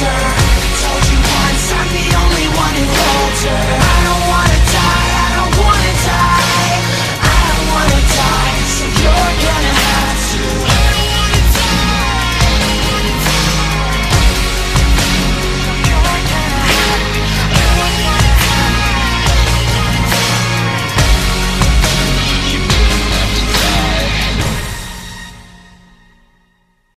down.